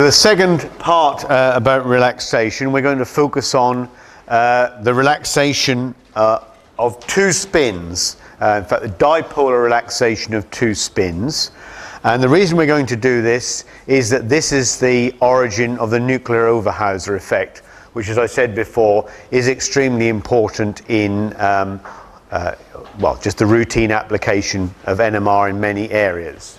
The second part uh, about relaxation, we're going to focus on uh, the relaxation uh, of two spins. Uh, in fact, the dipolar relaxation of two spins. And the reason we're going to do this is that this is the origin of the nuclear Overhauser effect, which, as I said before, is extremely important in, um, uh, well, just the routine application of NMR in many areas.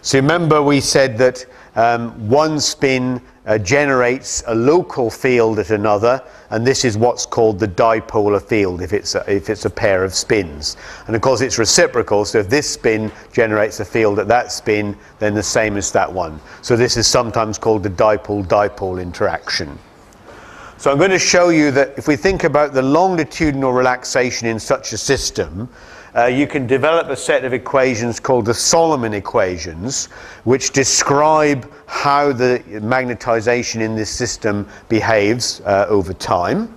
So remember we said that um, one spin uh, generates a local field at another, and this is what's called the dipolar field if it's, a, if it's a pair of spins. And of course, it's reciprocal, so if this spin generates a field at that spin, then the same as that one. So this is sometimes called the dipole dipole interaction. So I'm going to show you that if we think about the longitudinal relaxation in such a system, uh, you can develop a set of equations called the Solomon equations, which describe how the magnetization in this system behaves uh, over time.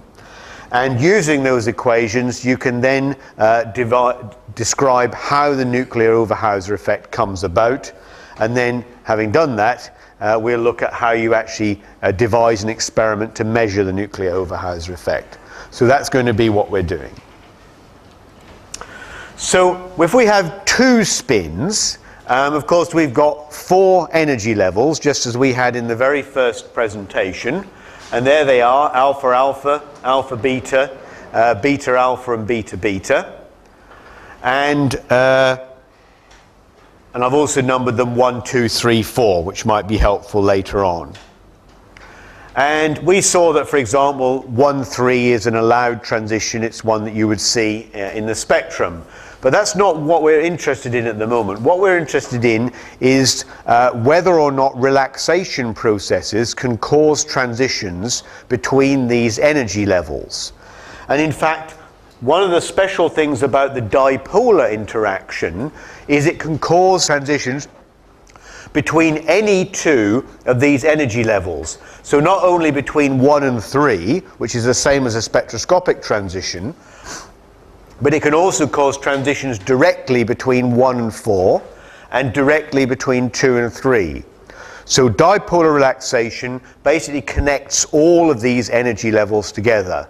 And using those equations, you can then uh, describe how the nuclear Overhauser effect comes about. And then, having done that, uh, we'll look at how you actually uh, devise an experiment to measure the nuclear Overhauser effect. So that's going to be what we're doing. So if we have two spins, um, of course we've got four energy levels, just as we had in the very first presentation. And there they are, alpha alpha, alpha beta, uh, beta alpha and beta beta. And, uh, and I've also numbered them one, two, three, four, which might be helpful later on. And we saw that, for example, 1 3 is an allowed transition. It's one that you would see uh, in the spectrum. But that's not what we're interested in at the moment. What we're interested in is uh, whether or not relaxation processes can cause transitions between these energy levels. And in fact, one of the special things about the dipolar interaction is it can cause transitions between any two of these energy levels. So not only between 1 and 3, which is the same as a spectroscopic transition, but it can also cause transitions directly between 1 and 4 and directly between 2 and 3. So dipolar relaxation basically connects all of these energy levels together.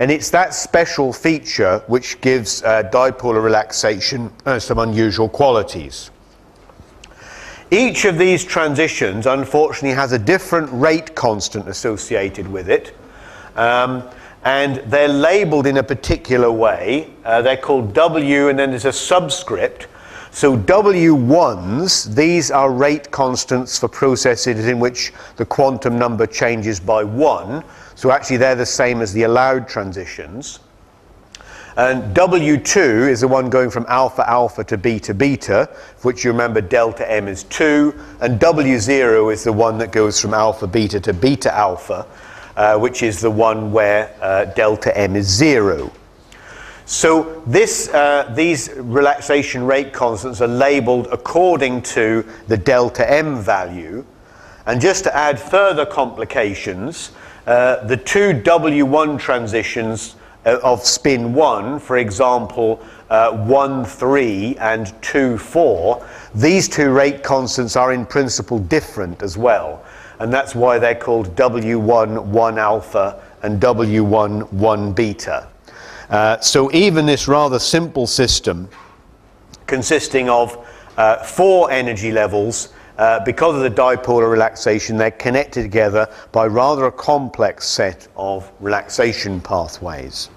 And it's that special feature which gives uh, dipolar relaxation uh, some unusual qualities. Each of these transitions, unfortunately, has a different rate constant associated with it. Um, and they're labeled in a particular way. Uh, they're called W, and then there's a subscript. So W1s, these are rate constants for processes in which the quantum number changes by 1. So actually they're the same as the allowed transitions. And W2 is the one going from alpha alpha to beta beta, which you remember delta M is 2. And W0 is the one that goes from alpha beta to beta alpha, uh, which is the one where uh, delta m is zero. So this, uh, these relaxation rate constants are labeled according to the delta m value. And just to add further complications, uh, the two W1 transitions uh, of spin 1, for example, uh, 1 3 and 2 4, these two rate constants are in principle different as well and that's why they're called W1 1 alpha and W1 1 beta. Uh, so even this rather simple system, consisting of uh, four energy levels, uh, because of the dipolar relaxation, they're connected together by rather a complex set of relaxation pathways.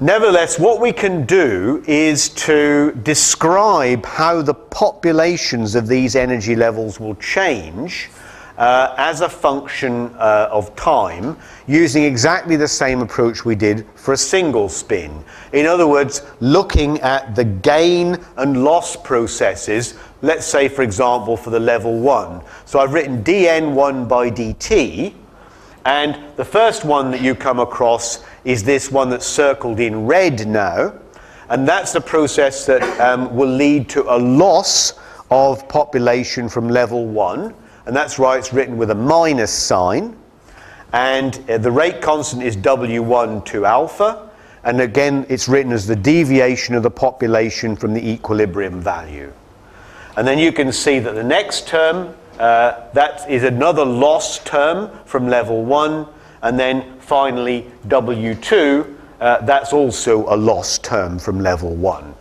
Nevertheless, what we can do is to describe how the populations of these energy levels will change uh, as a function uh, of time using exactly the same approach we did for a single spin. In other words, looking at the gain and loss processes, let's say, for example, for the level 1. So I've written dn1 by dt, and the first one that you come across is this one that's circled in red now, and that's the process that um, will lead to a loss of population from level 1 and that's why it's written with a minus sign. And uh, the rate constant is W1 to alpha. And again, it's written as the deviation of the population from the equilibrium value. And then you can see that the next term uh, that is another loss term from level 1. And then finally, W2, uh, that's also a loss term from level 1.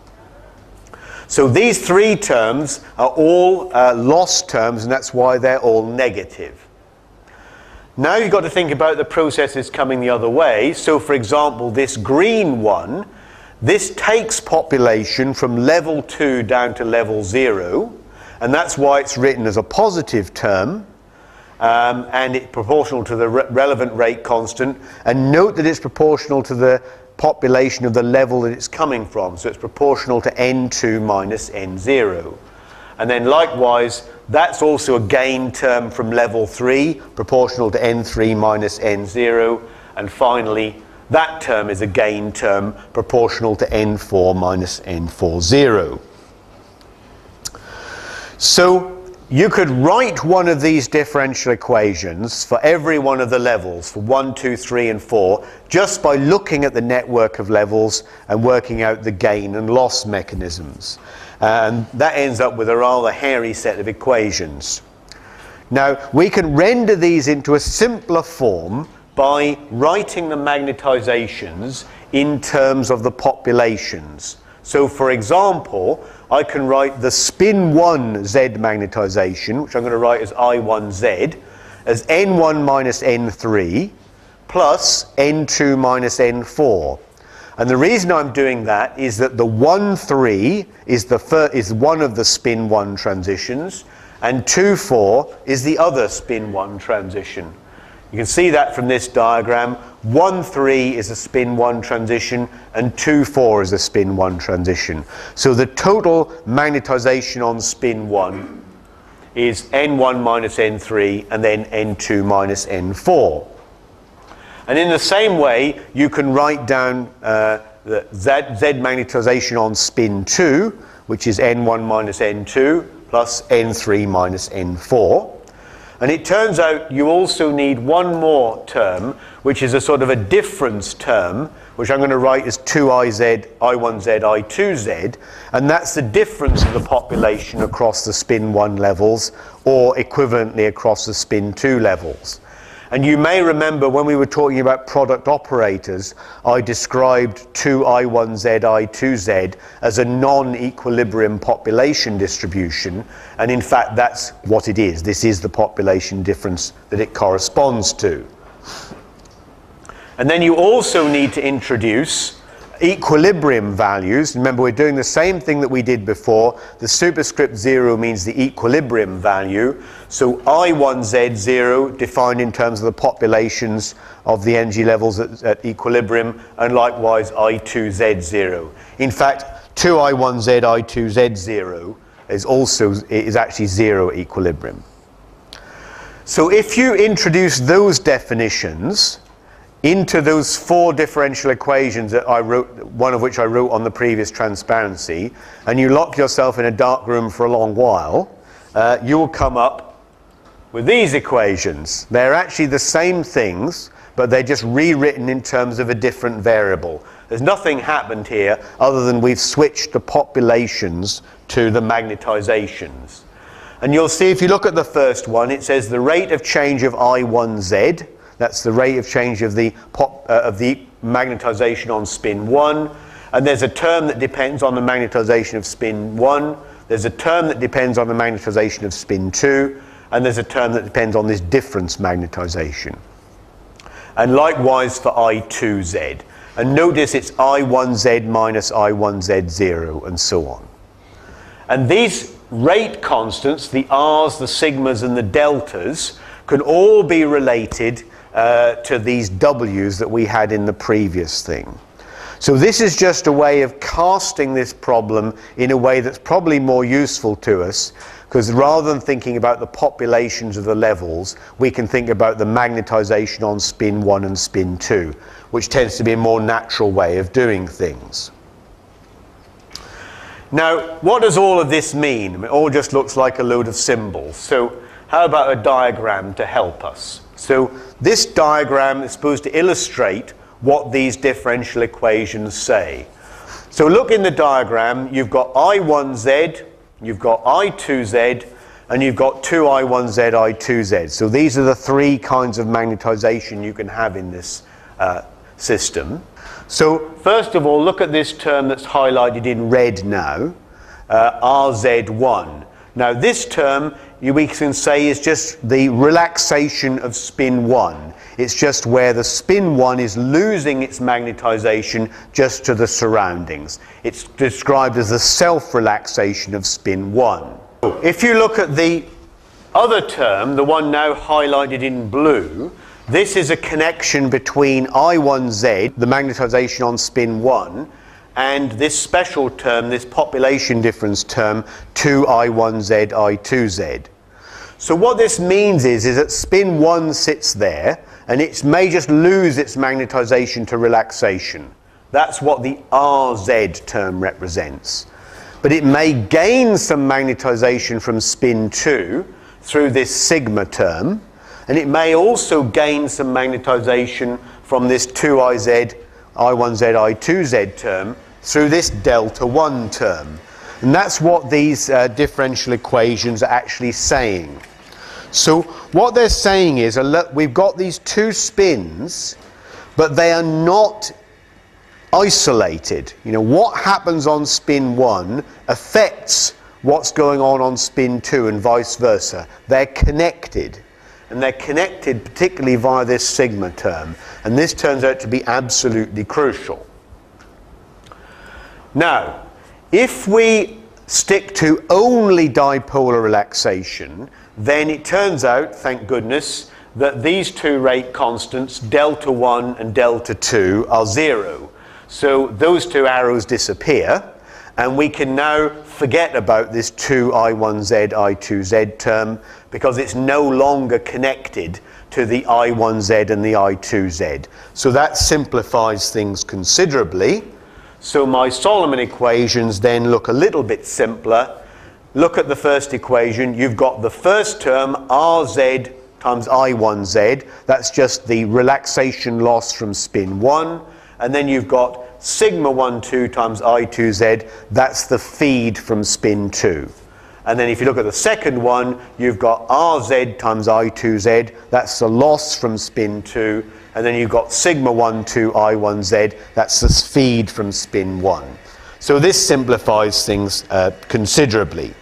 So these three terms are all uh, loss terms, and that's why they're all negative. Now you've got to think about the processes coming the other way. So, for example, this green one, this takes population from level 2 down to level 0, and that's why it's written as a positive term. Um, and it's proportional to the re relevant rate constant. And note that it's proportional to the population of the level that it's coming from. So it's proportional to n2 minus n0. And then likewise, that's also a gain term from level 3, proportional to n3 minus n0. And finally, that term is a gain term proportional to n4 minus n40. So you could write one of these differential equations for every one of the levels, for 1, 2, 3, and 4, just by looking at the network of levels and working out the gain and loss mechanisms. And that ends up with a rather hairy set of equations. Now, we can render these into a simpler form by writing the magnetizations in terms of the populations. So, for example, I can write the spin 1 Z magnetization, which I'm going to write as I1Z, as N1 minus N3 plus N2 minus N4. And the reason I'm doing that is that the 1 3 is, the is one of the spin 1 transitions, and 2 4 is the other spin 1 transition. You can see that from this diagram. 1 3 is a spin 1 transition, and 2 4 is a spin 1 transition. So the total magnetization on spin 1 is n1 minus n3 and then n2 minus n4. And in the same way, you can write down uh, the Z, Z magnetization on spin 2, which is n1 minus n2 plus n3 minus n4. And it turns out you also need one more term, which is a sort of a difference term, which I'm going to write as 2iz, i1z, i2z. And that's the difference of the population across the spin 1 levels, or equivalently across the spin 2 levels. And you may remember when we were talking about product operators, I described 2i1z, i2z as a non equilibrium population distribution. And in fact, that's what it is. This is the population difference that it corresponds to. And then you also need to introduce equilibrium values. Remember, we're doing the same thing that we did before. The superscript 0 means the equilibrium value. So I1Z0 defined in terms of the populations of the energy levels at, at equilibrium, and likewise I2Z0. In fact, 2I1Z, I2Z0 is also is actually zero equilibrium. So if you introduce those definitions, into those four differential equations that I wrote, one of which I wrote on the previous transparency, and you lock yourself in a dark room for a long while, uh, you will come up with these equations. They're actually the same things, but they're just rewritten in terms of a different variable. There's nothing happened here other than we've switched the populations to the magnetizations. And you'll see if you look at the first one, it says the rate of change of I1Z that's the rate of change of the, pop, uh, of the magnetization on spin 1. And there's a term that depends on the magnetization of spin 1. There's a term that depends on the magnetization of spin 2. And there's a term that depends on this difference magnetization. And likewise for I2Z. And notice it's I1Z minus I1Z0 and so on. And these rate constants, the R's, the sigmas, and the deltas, can all be related uh, to these W's that we had in the previous thing. So this is just a way of casting this problem in a way that's probably more useful to us because rather than thinking about the populations of the levels, we can think about the magnetization on spin 1 and spin 2, which tends to be a more natural way of doing things. Now, what does all of this mean? It all just looks like a load of symbols. So how about a diagram to help us? So this diagram is supposed to illustrate what these differential equations say. So look in the diagram, you've got I1z, you've got I2z, and you've got 2I1Z, I2Z. So these are the three kinds of magnetization you can have in this uh, system. So first of all, look at this term that's highlighted in red now, uh, RZ1. Now this term we can say is just the relaxation of spin 1. It's just where the spin 1 is losing its magnetization just to the surroundings. It's described as the self-relaxation of spin 1. If you look at the other term, the one now highlighted in blue, this is a connection between I1Z, the magnetization on spin 1, and this special term, this population difference term, 2I1Z, I2Z. So what this means is, is that spin 1 sits there, and it may just lose its magnetization to relaxation. That's what the RZ term represents. But it may gain some magnetization from spin 2 through this sigma term, and it may also gain some magnetization from this 2IZ, I1Z, I2Z term through this delta 1 term. And that's what these uh, differential equations are actually saying. So what they're saying is, we've got these two spins, but they are not isolated. You know, what happens on spin 1 affects what's going on on spin 2 and vice versa. They're connected. And they're connected particularly via this sigma term. And this turns out to be absolutely crucial. Now, if we stick to only dipolar relaxation, then it turns out, thank goodness, that these two rate constants, delta 1 and delta 2, are zero. So those two arrows disappear, and we can now forget about this 2i1z, i2z term because it's no longer connected to the i1z and the i2z. So that simplifies things considerably. So my Solomon equations then look a little bit simpler. Look at the first equation. You've got the first term, rz times i1z. That's just the relaxation loss from spin 1. And then you've got sigma 1, 2 times I2Z, that's the feed from spin 2. And then if you look at the second one, you've got RZ times I2Z, that's the loss from spin 2. And then you've got sigma 1, 2, I1Z, that's the feed from spin 1. So this simplifies things uh, considerably.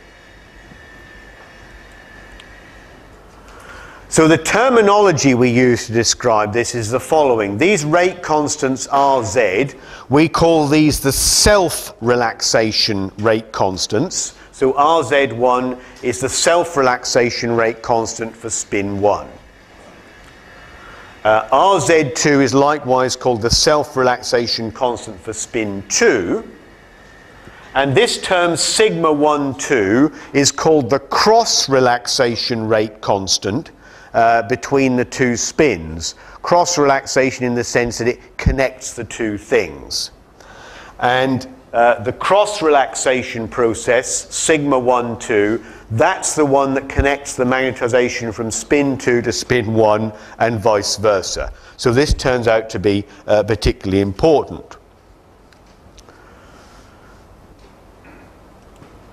So the terminology we use to describe this is the following. These rate constants Rz, we call these the self-relaxation rate constants. So Rz1 is the self-relaxation rate constant for spin 1. Uh, Rz2 is likewise called the self-relaxation constant for spin 2. And this term sigma 1, 2 is called the cross-relaxation rate constant uh, between the two spins. Cross relaxation in the sense that it connects the two things. And uh, the cross relaxation process, sigma 1 2, that's the one that connects the magnetization from spin 2 to spin 1 and vice versa. So this turns out to be uh, particularly important.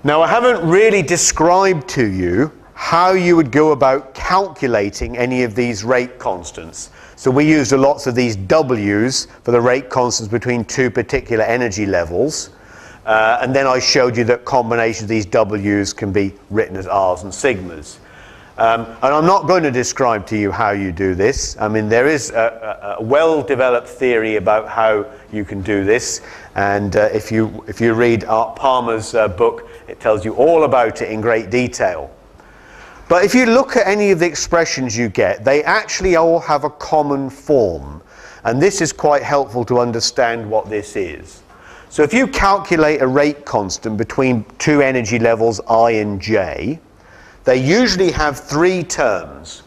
Now, I haven't really described to you how you would go about calculating any of these rate constants. So we used lots of these W's for the rate constants between two particular energy levels. Uh, and then I showed you that combinations of these W's can be written as R's and sigmas. Um, and I'm not going to describe to you how you do this. I mean, there is a, a, a well-developed theory about how you can do this. And uh, if, you, if you read Art Palmer's uh, book, it tells you all about it in great detail. But if you look at any of the expressions you get, they actually all have a common form. And this is quite helpful to understand what this is. So if you calculate a rate constant between two energy levels I and J, they usually have three terms.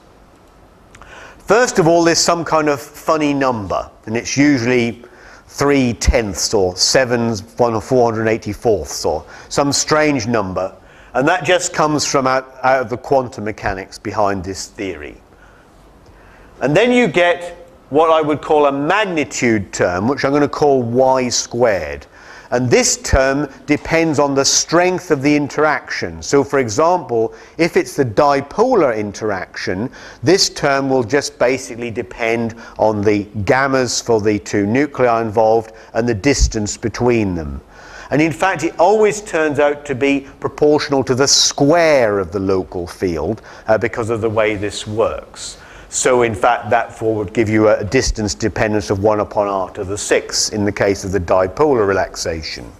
First of all, there's some kind of funny number, and it's usually 3 tenths or 7 1 484ths or some strange number and that just comes from out, out of the quantum mechanics behind this theory. And then you get what I would call a magnitude term, which I'm going to call y squared. And this term depends on the strength of the interaction. So, for example, if it's the dipolar interaction, this term will just basically depend on the gammas for the two nuclei involved and the distance between them. And in fact, it always turns out to be proportional to the square of the local field uh, because of the way this works. So in fact, that four would give you a distance dependence of 1 upon r to the 6 in the case of the dipolar relaxation.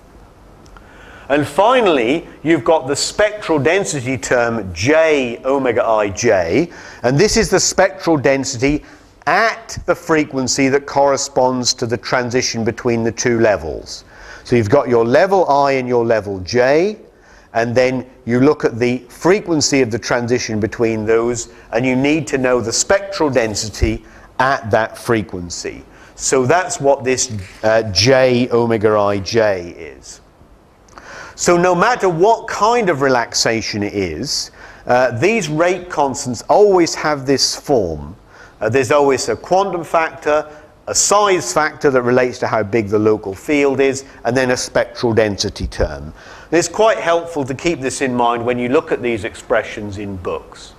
And finally, you've got the spectral density term J omega ij, and this is the spectral density at the frequency that corresponds to the transition between the two levels. So you've got your level I and your level J, and then you look at the frequency of the transition between those, and you need to know the spectral density at that frequency. So that's what this uh, J omega ij is. So no matter what kind of relaxation it is, uh, these rate constants always have this form. Uh, there's always a quantum factor, a size factor that relates to how big the local field is, and then a spectral density term. And it's quite helpful to keep this in mind when you look at these expressions in books.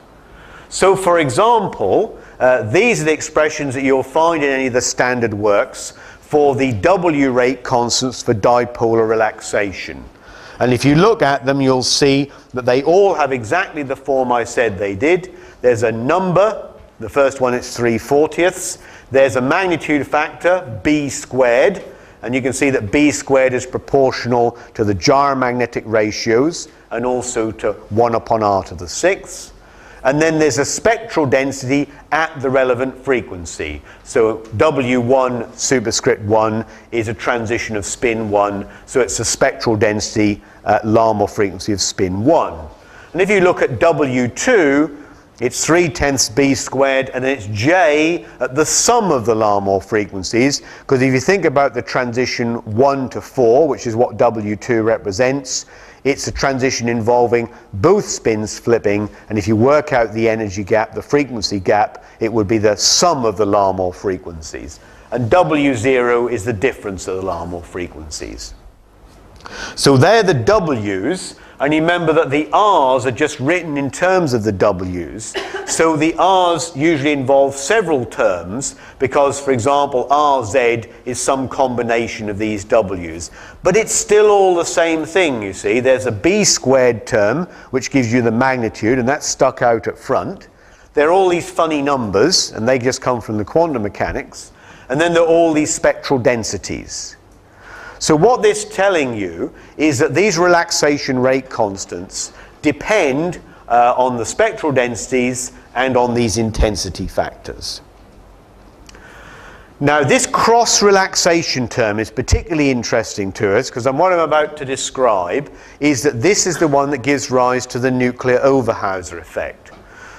So, for example, uh, these are the expressions that you'll find in any of the standard works for the W rate constants for dipolar relaxation. And if you look at them, you'll see that they all have exactly the form I said they did. There's a number, the first one is 3 40ths. There's a magnitude factor, b squared, and you can see that b squared is proportional to the gyromagnetic ratios and also to 1 upon r to the sixth. And then there's a spectral density at the relevant frequency. So W1 superscript 1 is a transition of spin 1, so it's a spectral density at Larmor frequency of spin 1. And if you look at W2, it's 3 tenths b squared, and it's j at the sum of the Larmor frequencies, because if you think about the transition 1 to 4, which is what W2 represents, it's a transition involving both spins flipping, and if you work out the energy gap, the frequency gap, it would be the sum of the Larmor frequencies. And W0 is the difference of the Larmor frequencies. So they're the W's, and remember that the R's are just written in terms of the W's. So the R's usually involve several terms because, for example, RZ is some combination of these W's. But it's still all the same thing, you see. There's a B squared term, which gives you the magnitude, and that's stuck out at front. There are all these funny numbers, and they just come from the quantum mechanics. And then there are all these spectral densities. So what this telling you is that these relaxation rate constants depend uh, on the spectral densities and on these intensity factors. Now, this cross relaxation term is particularly interesting to us because what I'm about to describe is that this is the one that gives rise to the nuclear Overhauser effect.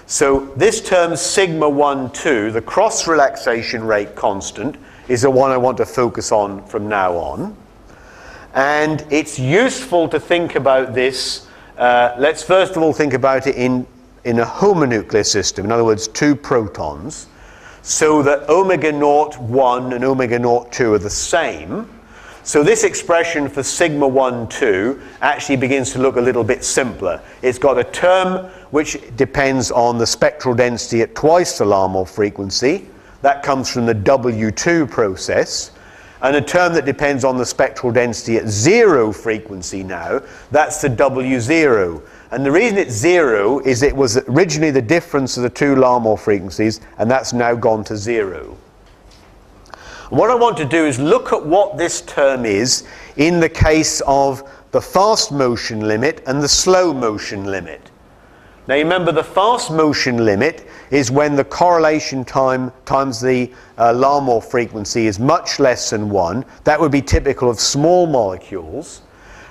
So, this term sigma 1 2, the cross relaxation rate constant, is the one I want to focus on from now on. And it's useful to think about this. Uh, let's first of all think about it in, in a homonuclear system, in other words, two protons, so that omega naught 1 and omega naught 2 are the same. So this expression for sigma 1, 2 actually begins to look a little bit simpler. It's got a term which depends on the spectral density at twice the Larmor frequency. That comes from the W2 process and a term that depends on the spectral density at zero frequency now, that's the W0. And the reason it's zero is it was originally the difference of the two Larmor frequencies, and that's now gone to zero. what I want to do is look at what this term is in the case of the fast motion limit and the slow motion limit. Now remember the fast motion limit is when the correlation time times the uh, Larmor frequency is much less than 1. That would be typical of small molecules.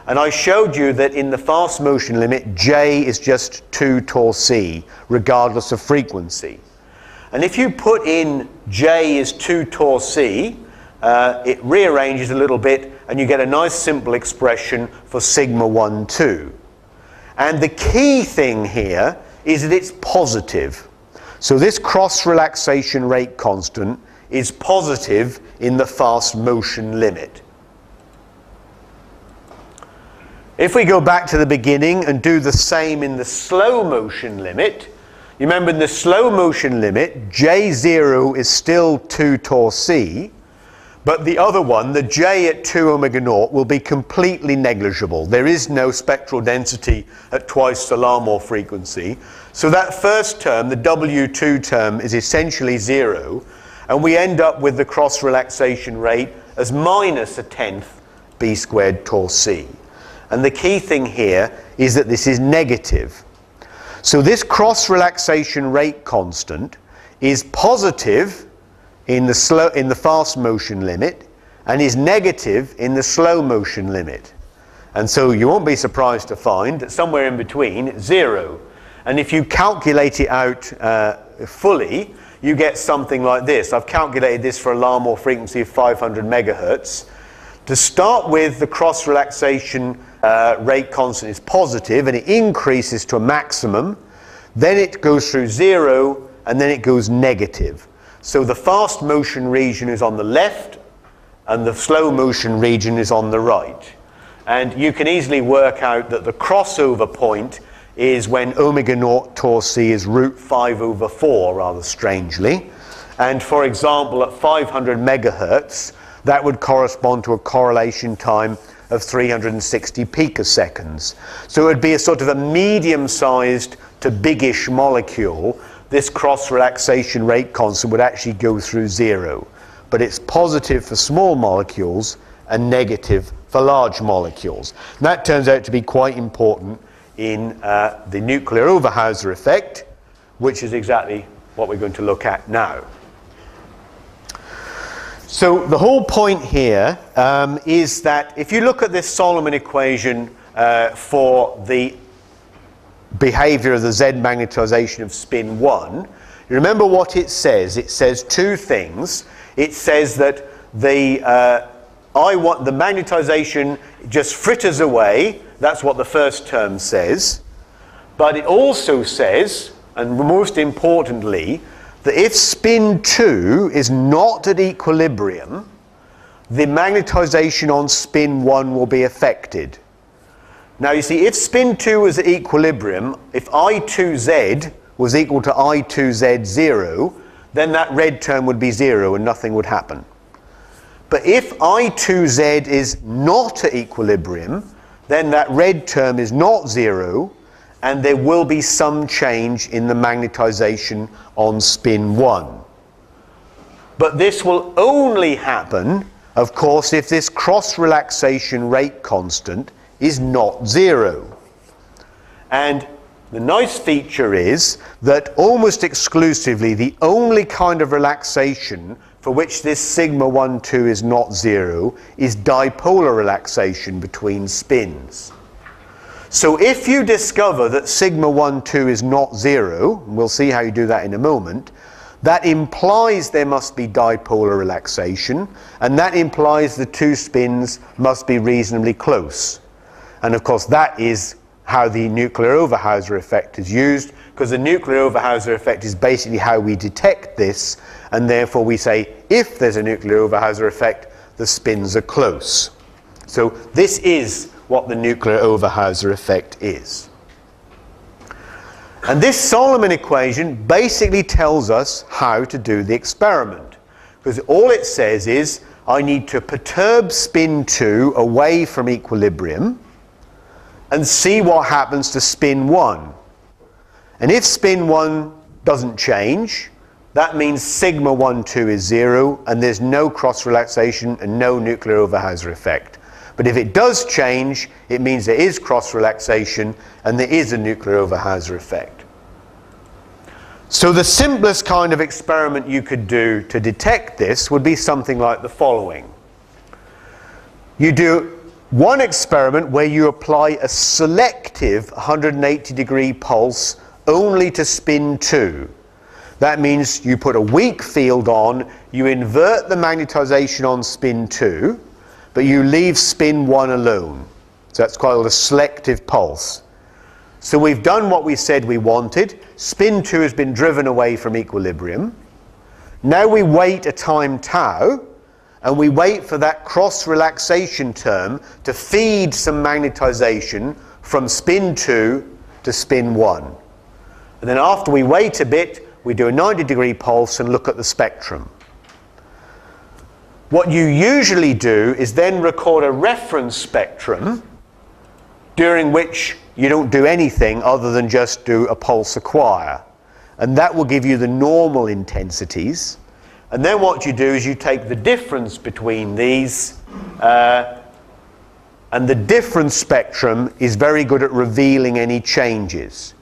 And I showed you that in the fast motion limit, J is just 2 tau c, regardless of frequency. And if you put in J is 2 tau c, uh, it rearranges a little bit and you get a nice simple expression for sigma 1, 2. And the key thing here is that it's positive. So this cross relaxation rate constant is positive in the fast motion limit. If we go back to the beginning and do the same in the slow motion limit, you remember in the slow motion limit, J0 is still 2 tau c, but the other one, the J at 2 omega naught, will be completely negligible. There is no spectral density at twice the Larmor frequency. So that first term, the W2 term, is essentially zero, and we end up with the cross relaxation rate as minus a tenth b squared tau c. And the key thing here is that this is negative. So this cross relaxation rate constant is positive in the, slow, in the fast motion limit and is negative in the slow motion limit. And so you won't be surprised to find that somewhere in between zero. And if you calculate it out uh, fully, you get something like this. I've calculated this for a Larmor frequency of 500 megahertz. To start with, the cross relaxation uh, rate constant is positive and it increases to a maximum. Then it goes through zero and then it goes negative. So the fast motion region is on the left and the slow motion region is on the right. And you can easily work out that the crossover point is when omega naught tau c is root 5 over 4, rather strangely. And for example, at 500 megahertz, that would correspond to a correlation time of 360 picoseconds. So it would be a sort of a medium-sized to biggish molecule. This cross-relaxation rate constant would actually go through zero. But it's positive for small molecules and negative for large molecules. And that turns out to be quite important in uh, the nuclear Overhauser effect, which is exactly what we're going to look at now. So the whole point here um, is that if you look at this Solomon equation uh, for the behavior of the Z magnetization of spin 1, you remember what it says. It says two things. It says that the, uh, I want the magnetization just fritters away. That's what the first term says. But it also says, and most importantly, that if spin 2 is not at equilibrium, the magnetization on spin 1 will be affected. Now you see, if spin 2 was at equilibrium, if I2z was equal to I2z0, then that red term would be 0 and nothing would happen. But if I2z is not at equilibrium, then that red term is not 0 and there will be some change in the magnetization on spin 1. But this will only happen, of course, if this cross relaxation rate constant is not zero. And the nice feature is that almost exclusively the only kind of relaxation for which this sigma 1 2 is not zero is dipolar relaxation between spins. So if you discover that sigma 1, 2 is not zero, and we'll see how you do that in a moment, that implies there must be dipolar relaxation, and that implies the two spins must be reasonably close. And of course, that is how the nuclear Overhauser effect is used, because the nuclear Overhauser effect is basically how we detect this, and therefore we say if there's a nuclear Overhauser effect, the spins are close. So this is what the nuclear Overhauser effect is. And this Solomon equation basically tells us how to do the experiment. Because all it says is, I need to perturb spin 2 away from equilibrium and see what happens to spin 1. And if spin 1 doesn't change, that means sigma 1, 2 is 0, and there's no cross relaxation and no nuclear Overhauser effect. But if it does change, it means there is cross relaxation and there is a nuclear Overhauser effect. So the simplest kind of experiment you could do to detect this would be something like the following. You do one experiment where you apply a selective 180 degree pulse only to spin 2. That means you put a weak field on, you invert the magnetization on spin 2, but you leave spin 1 alone. So that's called a selective pulse. So we've done what we said we wanted. Spin 2 has been driven away from equilibrium. Now we wait a time tau, and we wait for that cross relaxation term to feed some magnetization from spin 2 to spin 1. And then after we wait a bit, we do a 90 degree pulse and look at the spectrum. What you usually do is then record a reference spectrum during which you don't do anything other than just do a pulse acquire. And that will give you the normal intensities. And then what you do is you take the difference between these, uh, and the difference spectrum is very good at revealing any changes.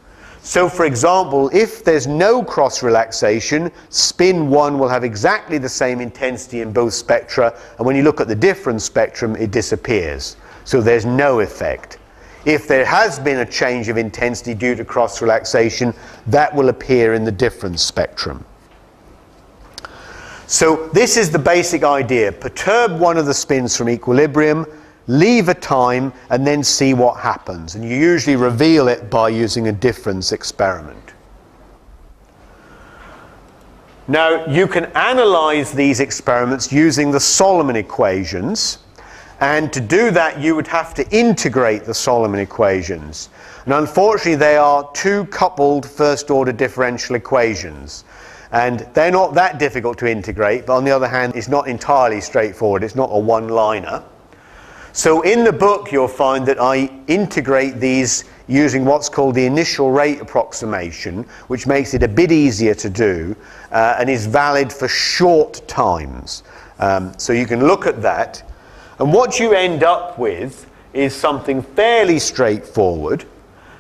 So for example, if there's no cross relaxation, spin 1 will have exactly the same intensity in both spectra, and when you look at the difference spectrum, it disappears. So there's no effect. If there has been a change of intensity due to cross relaxation, that will appear in the difference spectrum. So this is the basic idea. Perturb one of the spins from equilibrium, leave a time, and then see what happens. And you usually reveal it by using a difference experiment. Now, you can analyze these experiments using the Solomon equations. And to do that, you would have to integrate the Solomon equations. And unfortunately, they are two coupled first order differential equations. And they're not that difficult to integrate, but on the other hand, it's not entirely straightforward. It's not a one liner. So in the book, you'll find that I integrate these using what's called the initial rate approximation, which makes it a bit easier to do uh, and is valid for short times. Um, so you can look at that and what you end up with is something fairly straightforward.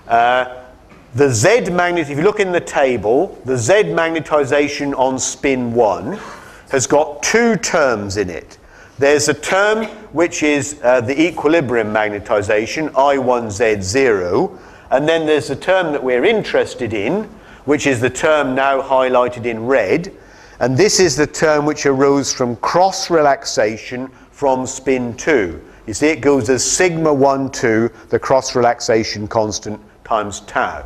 Uh, the Z magnet, if you look in the table, the Z magnetization on spin 1 has got two terms in it. There's a term which is uh, the equilibrium magnetization, I1Z0, and then there's a term that we're interested in, which is the term now highlighted in red, and this is the term which arose from cross relaxation from spin 2. You see, it goes as sigma 1, 2, the cross relaxation constant times tau.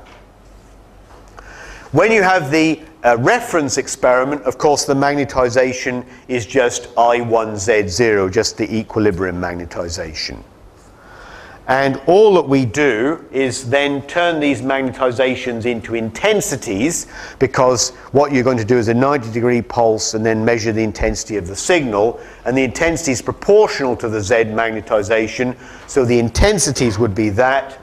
When you have the uh, reference experiment, of course, the magnetization is just I1Z0, just the equilibrium magnetization. And all that we do is then turn these magnetizations into intensities because what you're going to do is a 90 degree pulse and then measure the intensity of the signal. And the intensity is proportional to the Z magnetization. So the intensities would be that.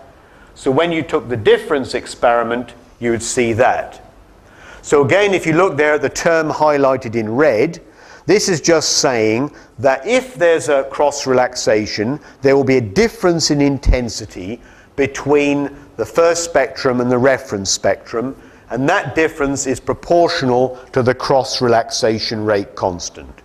So when you took the difference experiment, you would see that. So again, if you look there at the term highlighted in red, this is just saying that if there's a cross relaxation, there will be a difference in intensity between the first spectrum and the reference spectrum, and that difference is proportional to the cross relaxation rate constant.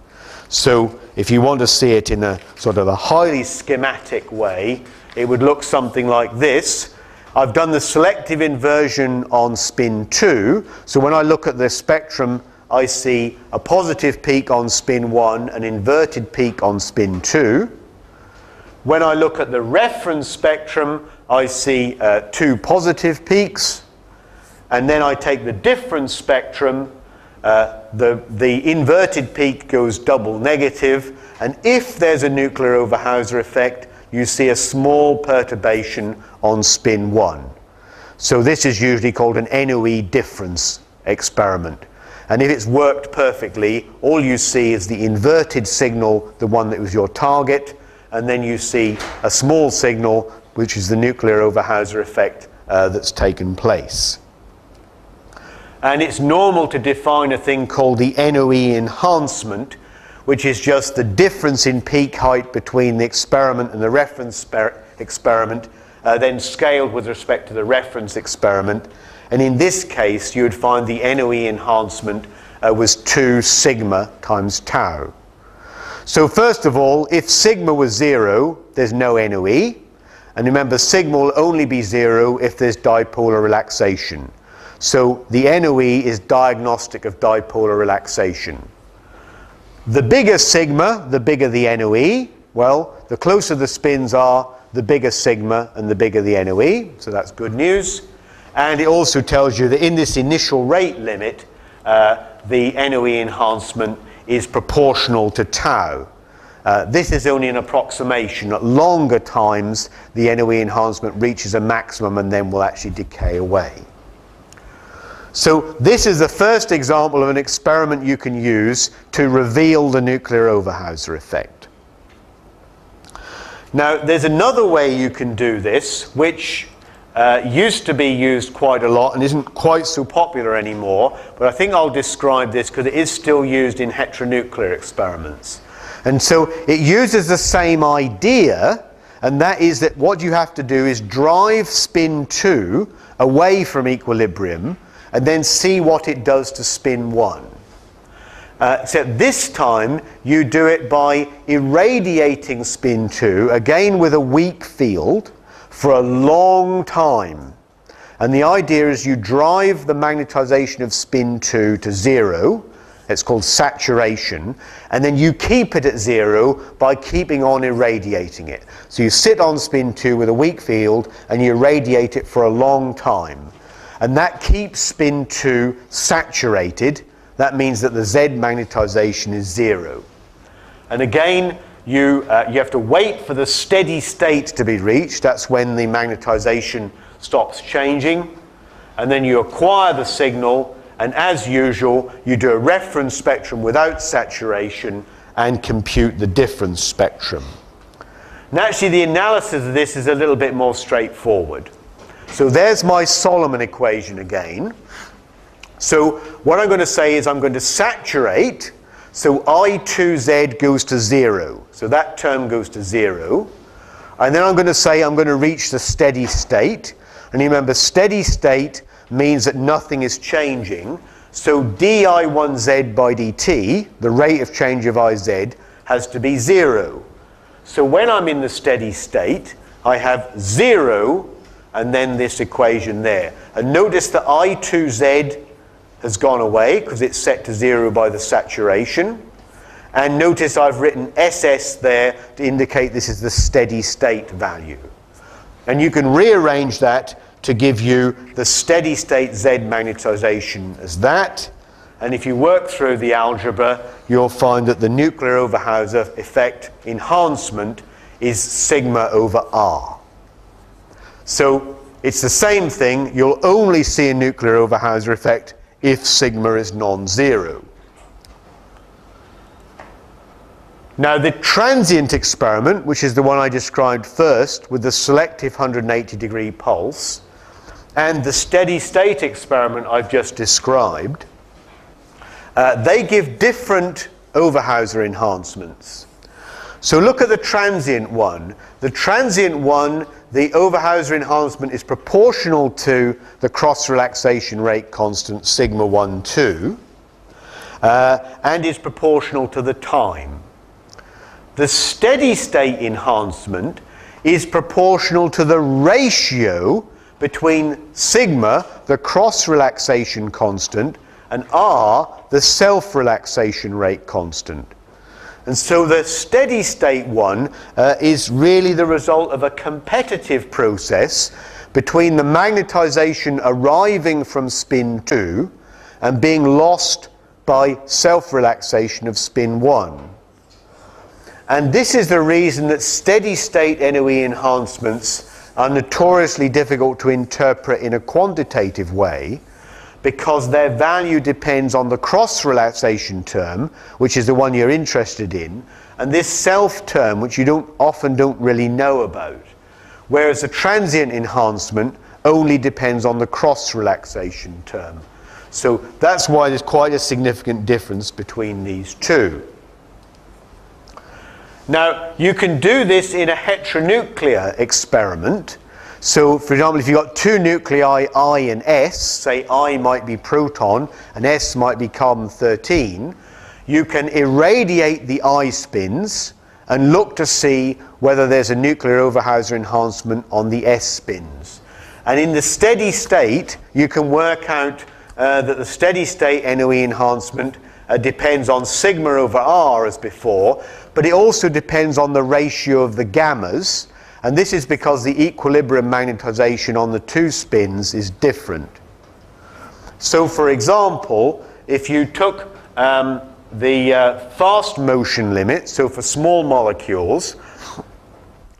So if you want to see it in a sort of a highly schematic way, it would look something like this. I've done the selective inversion on spin 2, so when I look at the spectrum I see a positive peak on spin 1, an inverted peak on spin 2. When I look at the reference spectrum, I see uh, two positive peaks. And then I take the difference spectrum, uh, the, the inverted peak goes double negative, and if there's a nuclear Overhauser effect, you see a small perturbation on spin 1. So this is usually called an NOE difference experiment. And if it's worked perfectly, all you see is the inverted signal, the one that was your target, and then you see a small signal, which is the nuclear Overhauser effect uh, that's taken place. And it's normal to define a thing called the NOE enhancement, which is just the difference in peak height between the experiment and the reference experiment, uh, then scaled with respect to the reference experiment. And in this case, you would find the NOE enhancement uh, was 2 sigma times tau. So first of all, if sigma was 0, there's no NOE. And remember, sigma will only be 0 if there's dipolar relaxation. So the NOE is diagnostic of dipolar relaxation. The bigger sigma, the bigger the NOE. Well, the closer the spins are, the bigger sigma and the bigger the NOE. So that's good news. And it also tells you that in this initial rate limit, uh, the NOE enhancement is proportional to tau. Uh, this is only an approximation. At longer times, the NOE enhancement reaches a maximum and then will actually decay away. So this is the first example of an experiment you can use to reveal the nuclear Overhauser effect. Now, there's another way you can do this, which uh, used to be used quite a lot and isn't quite so popular anymore, but I think I'll describe this because it is still used in heteronuclear experiments. And so it uses the same idea, and that is that what you have to do is drive spin 2 away from equilibrium and then see what it does to spin 1. Uh, except this time you do it by irradiating spin 2, again with a weak field, for a long time. And the idea is you drive the magnetization of spin 2 to zero, it's called saturation, and then you keep it at zero by keeping on irradiating it. So you sit on spin 2 with a weak field and you irradiate it for a long time. And that keeps spin 2 saturated that means that the Z magnetization is zero. And again, you, uh, you have to wait for the steady state to be reached. That's when the magnetization stops changing. And then you acquire the signal, and as usual, you do a reference spectrum without saturation and compute the difference spectrum. Now, actually, the analysis of this is a little bit more straightforward. So there's my Solomon equation again. So what I'm going to say is I'm going to saturate, so I2z goes to 0. So that term goes to 0. And then I'm going to say I'm going to reach the steady state. And remember, steady state means that nothing is changing. So di1z by dt, the rate of change of iz, has to be 0. So when I'm in the steady state, I have 0 and then this equation there. And notice that I2z has gone away because it's set to zero by the saturation. And notice I've written SS there to indicate this is the steady state value. And you can rearrange that to give you the steady state Z magnetization as that. And if you work through the algebra, you'll find that the nuclear Overhauser effect enhancement is sigma over R. So it's the same thing. You'll only see a nuclear Overhauser effect if sigma is non-zero. Now the transient experiment, which is the one I described first with the selective 180 degree pulse, and the steady state experiment I've just described, uh, they give different Overhauser enhancements. So look at the transient one. The transient one the Overhauser enhancement is proportional to the cross relaxation rate constant sigma 1 2 uh, and is proportional to the time. The steady state enhancement is proportional to the ratio between sigma, the cross relaxation constant, and r, the self relaxation rate constant. And so the steady state one uh, is really the result of a competitive process between the magnetization arriving from spin 2 and being lost by self relaxation of spin 1. And this is the reason that steady state NOE enhancements are notoriously difficult to interpret in a quantitative way because their value depends on the cross relaxation term, which is the one you're interested in, and this self term, which you don't, often don't really know about. Whereas the transient enhancement only depends on the cross relaxation term. So that's why there's quite a significant difference between these two. Now, you can do this in a heteronuclear experiment so, for example, if you've got two nuclei, I and S, say I might be proton and S might be carbon 13, you can irradiate the I spins and look to see whether there's a nuclear Overhauser enhancement on the S spins. And in the steady state, you can work out uh, that the steady state NOE enhancement uh, depends on sigma over R as before, but it also depends on the ratio of the gammas. And this is because the equilibrium magnetization on the two spins is different. So for example, if you took um, the uh, fast motion limit, so for small molecules,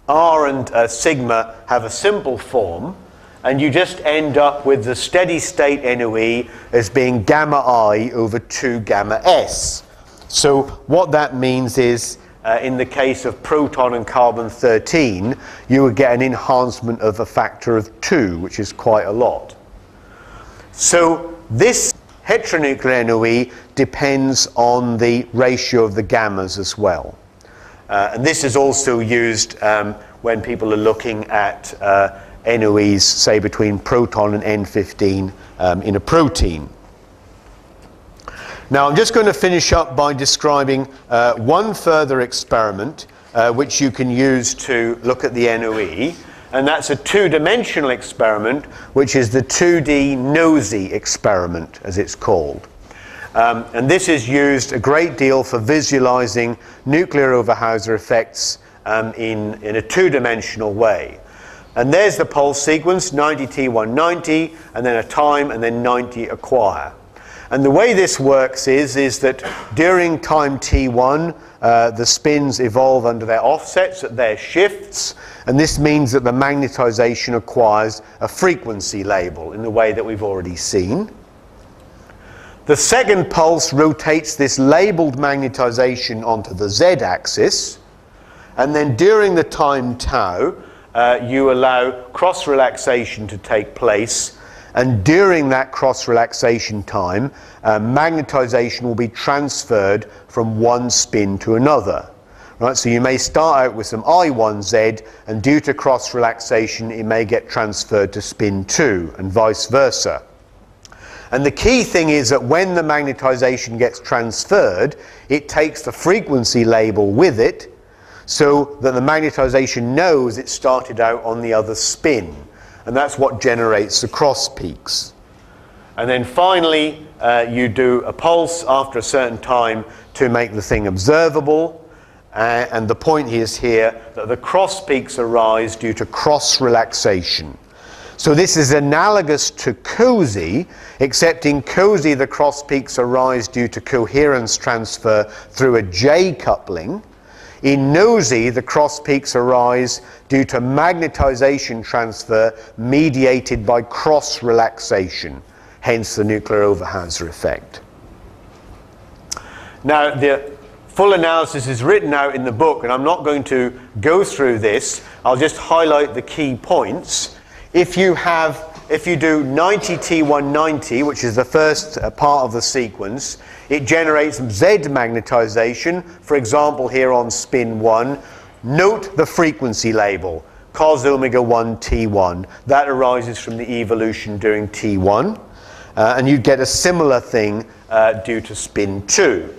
R and uh, sigma have a simple form, and you just end up with the steady state NOE as being gamma I over 2 gamma S. So what that means is, uh, in the case of proton and carbon 13, you would get an enhancement of a factor of 2, which is quite a lot. So this heteronuclear NOE depends on the ratio of the gammas as well. Uh, and this is also used um, when people are looking at uh, NOEs, say between proton and N15 um, in a protein. Now I'm just going to finish up by describing uh, one further experiment uh, which you can use to look at the NOE. And that's a two-dimensional experiment, which is the 2D NOESY experiment, as it's called. Um, and this is used a great deal for visualizing nuclear Overhauser effects um, in, in a two-dimensional way. And there's the pulse sequence, 90T190, and then a time, and then 90 acquire. And the way this works is, is that during time T1, uh, the spins evolve under their offsets at their shifts, and this means that the magnetization acquires a frequency label in the way that we've already seen. The second pulse rotates this labeled magnetization onto the z-axis, and then during the time tau, uh, you allow cross relaxation to take place, and during that cross relaxation time, uh, magnetization will be transferred from one spin to another. Right, so you may start out with some I1Z, and due to cross relaxation, it may get transferred to spin 2, and vice versa. And the key thing is that when the magnetization gets transferred, it takes the frequency label with it so that the magnetization knows it started out on the other spin. And that's what generates the cross peaks. And then finally, uh, you do a pulse after a certain time to make the thing observable. Uh, and the point is here that the cross peaks arise due to cross relaxation. So this is analogous to COSY, except in COSY the cross peaks arise due to coherence transfer through a J coupling. In NOESY, the cross peaks arise due to magnetization transfer mediated by cross relaxation, hence the nuclear Overhauser effect. Now, the full analysis is written out in the book, and I'm not going to go through this. I'll just highlight the key points. If you have, if you do 90T190, which is the first uh, part of the sequence, it generates Z magnetization, for example, here on spin 1. Note the frequency label, cos omega 1 T1. That arises from the evolution during T1. Uh, and you'd get a similar thing uh, due to spin 2.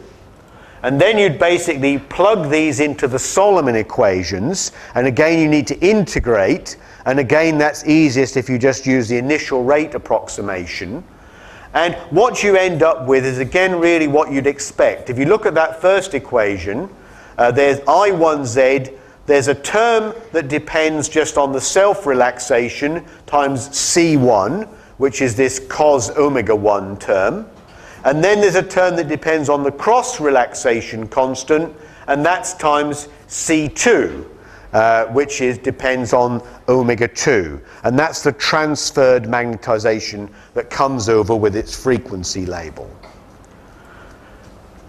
And then you'd basically plug these into the Solomon equations. And again, you need to integrate and again, that's easiest if you just use the initial rate approximation. And what you end up with is again really what you'd expect. If you look at that first equation, uh, there's I1z, there's a term that depends just on the self-relaxation times C1, which is this cos omega 1 term. And then there's a term that depends on the cross-relaxation constant, and that's times C2 uh, which is, depends on omega 2. And that's the transferred magnetization that comes over with its frequency label.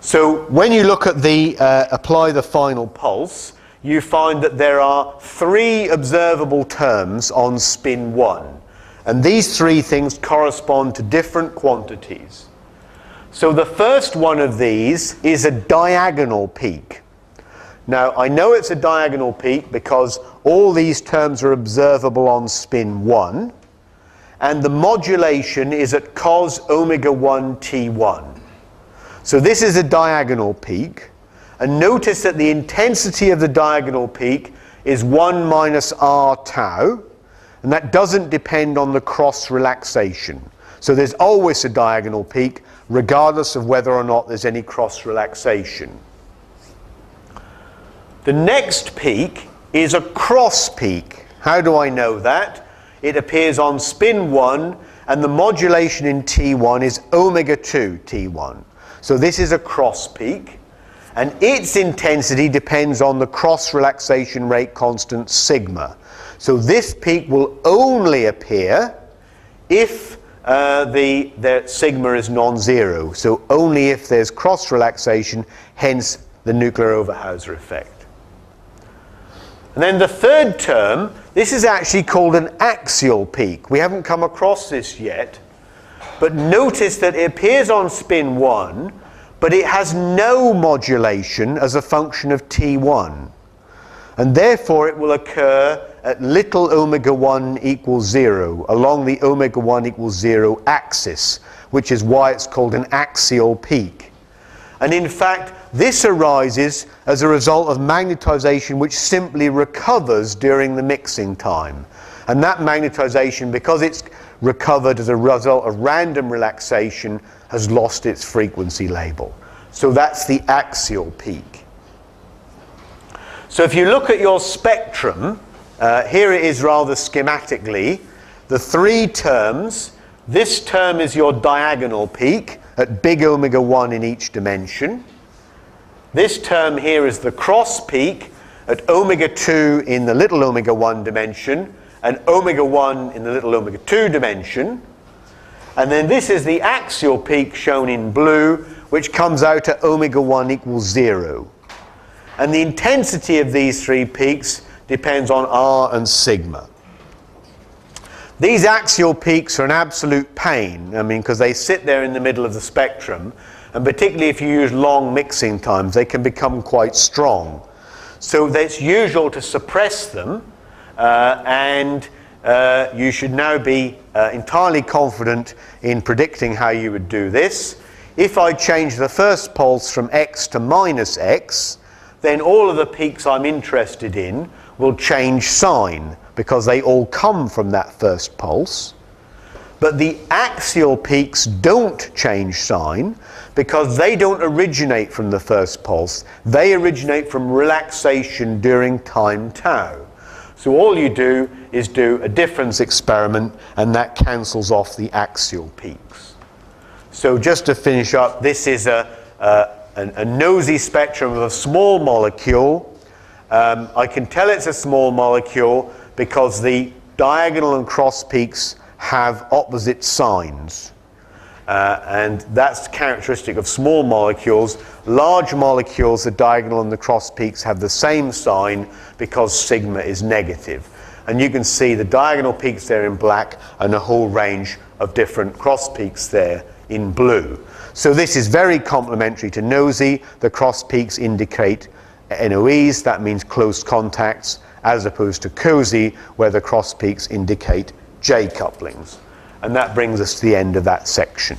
So when you look at the, uh, apply the final pulse, you find that there are three observable terms on spin 1. And these three things correspond to different quantities. So the first one of these is a diagonal peak. Now, I know it's a diagonal peak because all these terms are observable on spin 1, and the modulation is at cos omega 1 t1. So this is a diagonal peak, and notice that the intensity of the diagonal peak is 1 minus r tau, and that doesn't depend on the cross relaxation. So there's always a diagonal peak, regardless of whether or not there's any cross relaxation. The next peak is a cross peak. How do I know that? It appears on spin 1 and the modulation in T1 is omega 2 T1. So this is a cross peak, and its intensity depends on the cross relaxation rate constant sigma. So this peak will only appear if uh, the, the sigma is non-zero. So only if there's cross relaxation, hence the nuclear Overhauser effect. And then the third term, this is actually called an axial peak. We haven't come across this yet. But notice that it appears on spin 1, but it has no modulation as a function of T1. And therefore it will occur at little omega 1 equals 0, along the omega 1 equals 0 axis, which is why it's called an axial peak. And in fact, this arises as a result of magnetization which simply recovers during the mixing time. And that magnetization, because it's recovered as a result of random relaxation, has lost its frequency label. So that's the axial peak. So if you look at your spectrum, uh, here it is rather schematically, the three terms, this term is your diagonal peak at big omega 1 in each dimension. This term here is the cross peak at omega 2 in the little omega 1 dimension and omega 1 in the little omega 2 dimension. And then this is the axial peak shown in blue, which comes out at omega 1 equals 0. And the intensity of these three peaks depends on R and sigma. These axial peaks are an absolute pain, I mean, because they sit there in the middle of the spectrum and particularly if you use long mixing times, they can become quite strong. So it's usual to suppress them, uh, and uh, you should now be uh, entirely confident in predicting how you would do this. If I change the first pulse from x to minus x, then all of the peaks I'm interested in will change sign because they all come from that first pulse. But the axial peaks don't change sign because they don't originate from the first pulse. They originate from relaxation during time tau. So all you do is do a difference experiment and that cancels off the axial peaks. So just to finish up, this is a, a, a NOESY spectrum of a small molecule. Um, I can tell it's a small molecule because the diagonal and cross peaks have opposite signs. Uh, and that's characteristic of small molecules. Large molecules, the diagonal and the cross peaks have the same sign because sigma is negative. And you can see the diagonal peaks there in black and a whole range of different cross peaks there in blue. So this is very complementary to NOESY. The cross peaks indicate NOEs, that means close contacts, as opposed to COSY, where the cross peaks indicate J couplings. And that brings us to the end of that section.